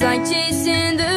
It's like chasing the